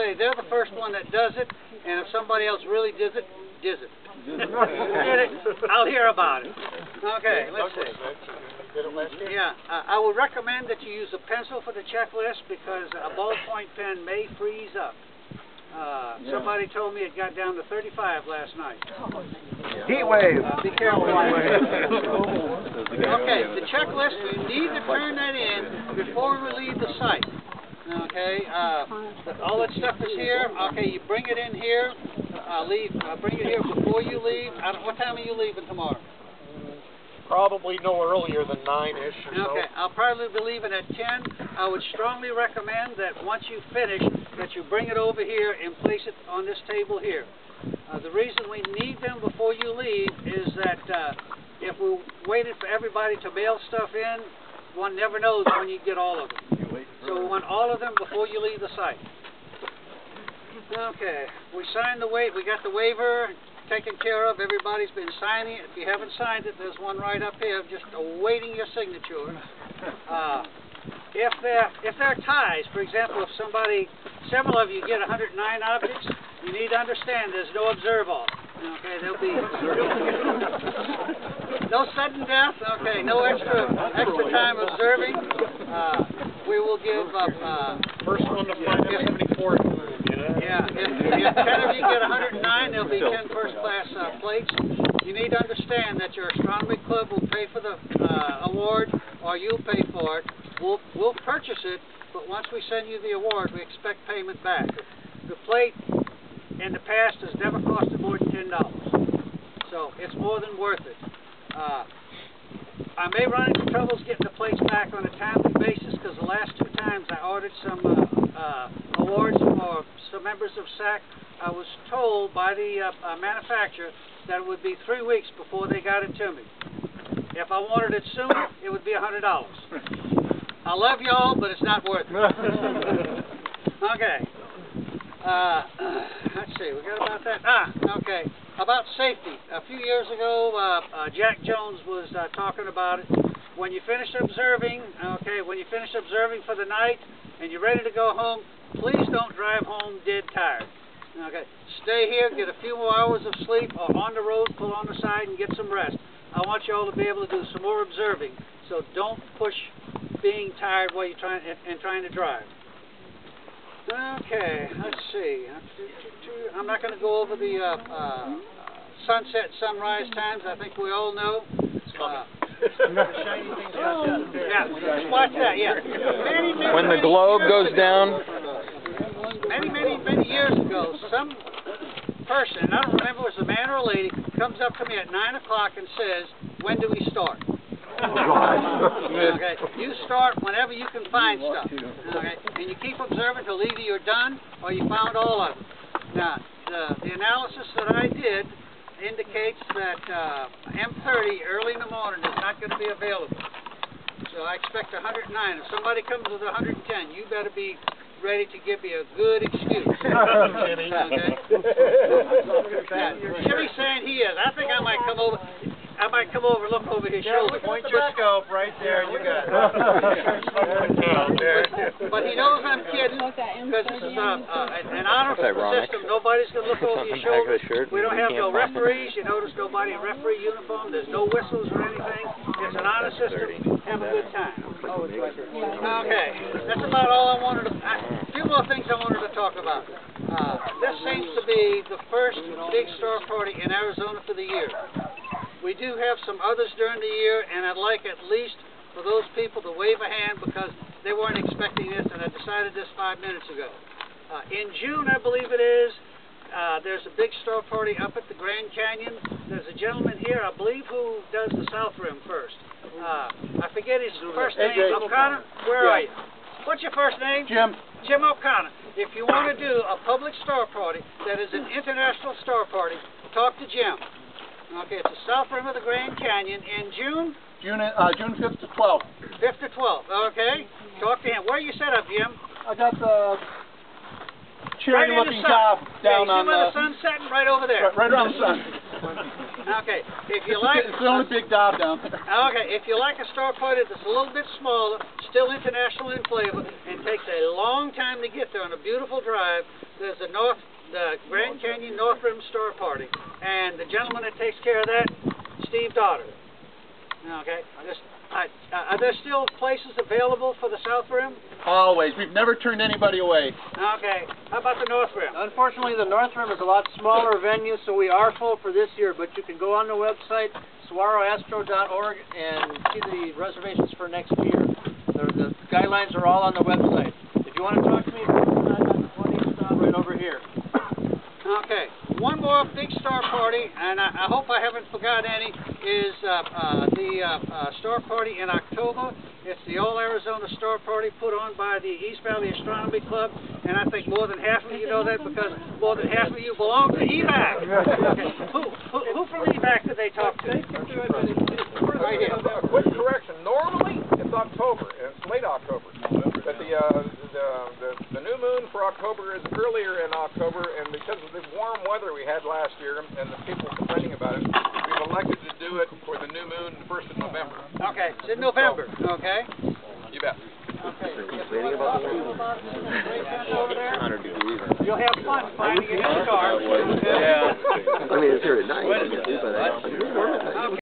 say they're the first one that does it, and if somebody else really does it, does it. I'll hear about it. Okay, let's see. Yeah, uh, I would recommend that you use a pencil for the checklist because a ballpoint pen may freeze up. Uh, somebody told me it got down to 35 last night. Heat wave. Uh, be careful. Okay, the checklist, you need to turn that in before we leave the site. Okay, uh, all that stuff is here. Okay, you bring it in here. Uh, leave, uh, bring it here before you leave. I don't, what time are you leaving tomorrow? Probably no earlier than nine-ish or so. Okay, I'll probably be leaving at 10. I would strongly recommend that once you finish, that you bring it over here and place it on this table here. Uh, the reason we need them before you leave is that uh, if we waited for everybody to mail stuff in, one never knows when you get all of them. So we want all of them before you leave the site. Okay, we signed the wa, we got the waiver taken care of, everybody's been signing it. If you haven't signed it, there's one right up here, just awaiting your signature. Uh, if there are if they're ties, for example, if somebody, several of you get 109 objects, you need to understand there's no observe all. Okay, there'll be no sudden death. Okay, no extra extra time observing. Uh, we will give up. Uh, First one to find a 74 yeah, if, if 10 of you get 109, there'll be 10 first class uh, plates. You need to understand that your astronomy club will pay for the uh, award, or you'll pay for it. We'll we'll purchase it, but once we send you the award, we expect payment back. The plate in the past has never costed more than ten dollars, so it's more than worth it. Uh, I may run into troubles getting the plates back on a timely basis because the last two times I ordered some uh, uh, awards for some members of SAC, I was told by the uh, uh, manufacturer that it would be three weeks before they got it to me. If I wanted it sooner, it would be a hundred dollars. I love y'all, but it's not worth it. Okay. Uh, let's see, we got about that. Ah, okay. About safety. A few years ago, uh, uh, Jack Jones was uh, talking about it. When you finish observing, okay, when you finish observing for the night and you're ready to go home, please don't drive home dead tired. Okay, stay here, get a few more hours of sleep, or on the road, pull on the side and get some rest. I want you all to be able to do some more observing. So don't push being tired while you're trying and, and trying to drive. Okay, let's see. I'm not going to go over the uh, uh, sunset, sunrise times. I think we all know. Uh, yeah, watch that. Yeah. Many, many, When the globe goes down, Many, many, many years ago, some person, I don't remember if it was a man or a lady, comes up to me at nine o'clock and says, "When do we start?" Okay, you start whenever you can find stuff. Okay, and you keep observing till either you're done or you found all of them. Now, the, the analysis that I did indicates that uh, M30 early in the morning is not going to be available. So I expect 109. If somebody comes with 110, you better be ready to give me a good excuse. Jimmy. Okay. Yeah, Jimmy's saying he is. I think I might come over. I might come over, look over his shoulder. Point your scope right there, you got it. But he knows I'm kidding because this is a, uh, an honorable ironic? system. Nobody's going to look over your shoulder. shirt We don't have no referees. You notice nobody in referee uniform. There's no whistles or anything. It's an honor system. Have a good time. Okay, that's about all I wanted to. A few more things I wanted to talk about. Uh, this seems to be the first big star party in Arizona for the year. We do have some others during the year, and I'd like at least for those people to wave a hand because they weren't expecting this, and I decided this five minutes ago. Uh, in June, I believe it is, uh, there's a big star party up at the Grand Canyon. There's a gentleman here, I believe, who does the South Rim first. Uh, I forget his first name. O'Connor, where are you? What's your first name? Jim. Jim O'Connor. If you want to do a public star party that is an international star party, talk to Jim. Okay, it's the South Rim of the Grand Canyon in June June, uh, June fifth to twelfth. 5th to 12th. Okay, talk to him. Where are you set up, Jim? I got the Right cherry the looking sun. job Yeah, down see on the the, sun's setting? Right over there. right, right around the sun. Okay, if you It's, like, the- it's the only big job down there. okay, if you like a star party that's a little bit smaller, still international in flavor, and takes a long time to get there on a beautiful drive, there's a North, the Grand Canyon North Rim Star Party, and the gentleman that takes care of that, Steve Dodder. Okay, I just, I, uh, are there still places available for the South Rim? Always. We've never turned anybody away. Okay, how about the North Rim? Unfortunately, the North Rim is a lot smaller venue, so we are full for this year, but you can go on the website, saguaroastro.org, and see the reservations for next year. The, the guidelines are all on the website. If you want to talk to me, twenty stop right over here. Okay, one more big star party, and I, I hope I haven't forgotten any, is uh, uh, the uh, uh, star party in October. It's the All Arizona Star Party put on by the East Valley Astronomy Club, and I think more than half of you know that because more than half of you belong to EVAC. Okay. Who, who, who from EVAC did they talk to? Right here. A quick correction, normally it's October, and it's late October. But the, uh, the, the, the new moon for October is earlier in October, and because of the warm weather we had last year, and the people complaining about it, we've elected to do it for the new moon, the first of November. Okay, it's in November, okay? You bet. Okay. If you want to talk to them about this great tent over there, You'll have fun finding it in the car. I mean, it's here at night. But it's warm at night.